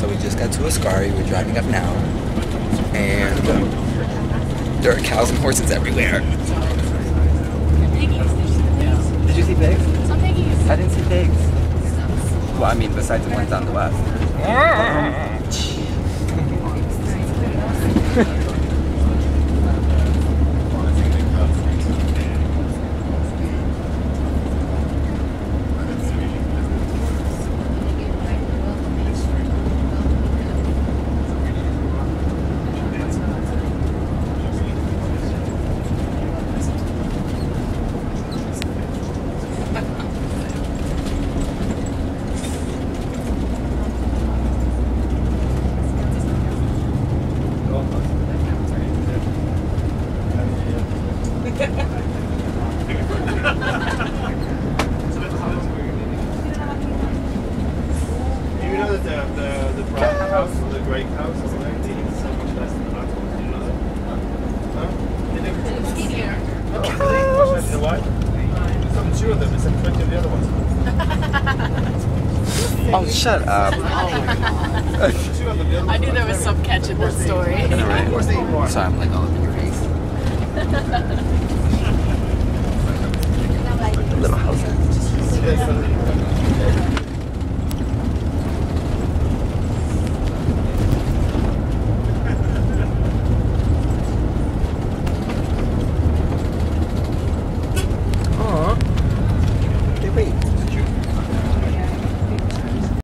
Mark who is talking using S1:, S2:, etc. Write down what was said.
S1: So we just got to Askari. We're driving up now. And um, there are cows and horses everywhere. Did you see pigs? I didn't see pigs. Well, I mean, besides the ones on the left.
S2: Do you know that the, the, the brown house and the gray house is like so much less than the black one? Do you know that? Huh? They never Oh, really? Much less. You know why? There's only two of them instead of 20 of the other ones.
S1: Oh, shut up.
S2: Two of them, the other
S3: I knew there was some catch in that story.
S2: Of course they eat more.
S1: Sorry, I'm like all up in your face.
S2: 됐어.